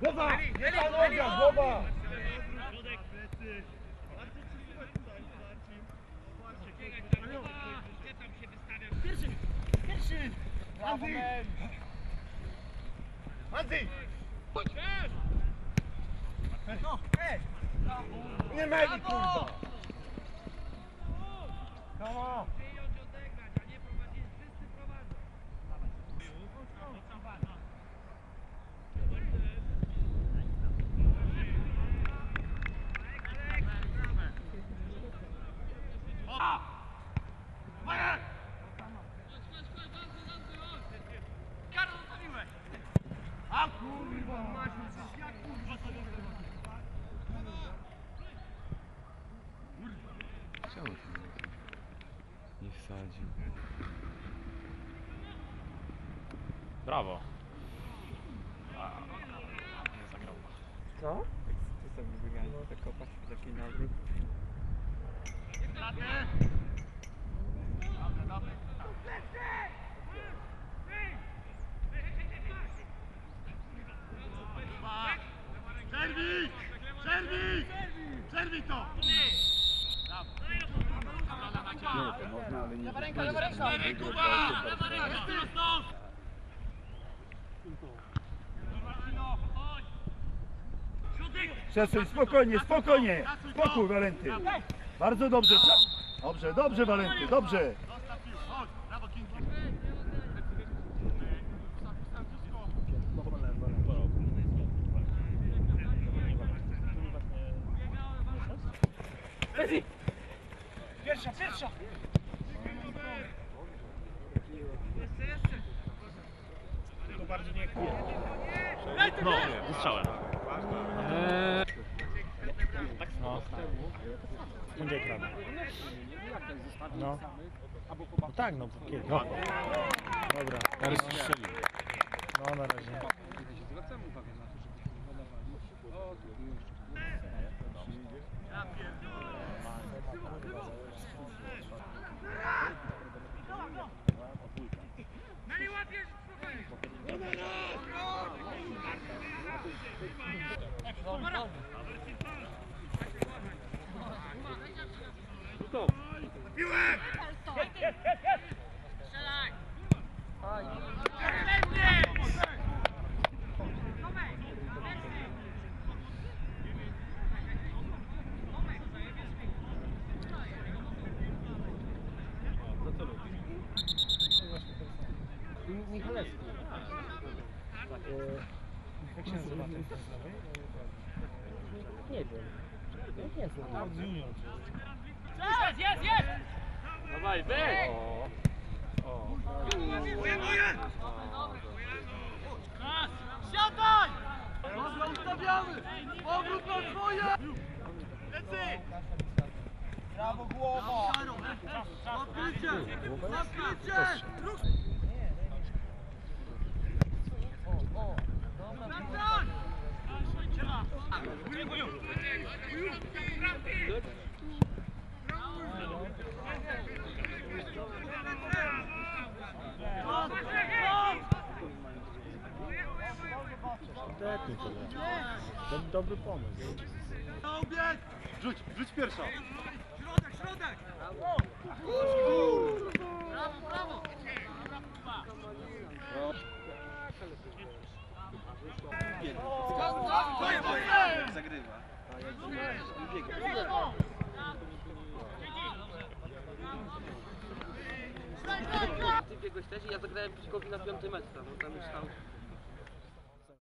Głowa! Noga, głowa! Pierwszy! Andzi! Andzi! No, ej! Nie myli, kurwa! Czemu nie wsadził? Brawo. A, nie zagrał. Co? Co sobie wygrali? Tak kopać taki nawrót. Przerwij! Przerwij to! Można, ale nie Lewa ręka, lewa ręka! Przesuń, spokojnie, spokojnie! Spokój, Walenty! Bardzo dobrze! Dobrze, dobrze, Walenty, dobrze! Pierwsza, pierwsza! No, wystrzałem. No. Będzie prawo. No. No tak, no kiedy? No. Dobra, teraz strzelił. No na razie. Zwracam uwagę na to, żebyśmy nadawali Nicholas. Like, uh, Jak się nazywa ten z lewej? Nie wiem. Jak jest? Junior. Jest, jest, jest! Dawaj, wy! Siadaj! Dobra, ustawiamy! Powrót na swoje! Lecy! Brawo, głowa! Zakrycie! Zakrycie! Техніка, да. Добрий помиль. Жуть, жуть перша. Środek, środek! Brawo! Brawo! Brawo! Brawo! Brawo! Zagrywa. Ty biegłeś też i ja zagrałem Pikowi na piąty tam, on tam już stał